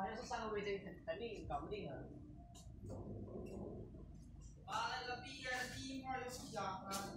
妈要是上个 VJ 肯肯定搞不定了。啊那个 B 二 D 一块又不加啊。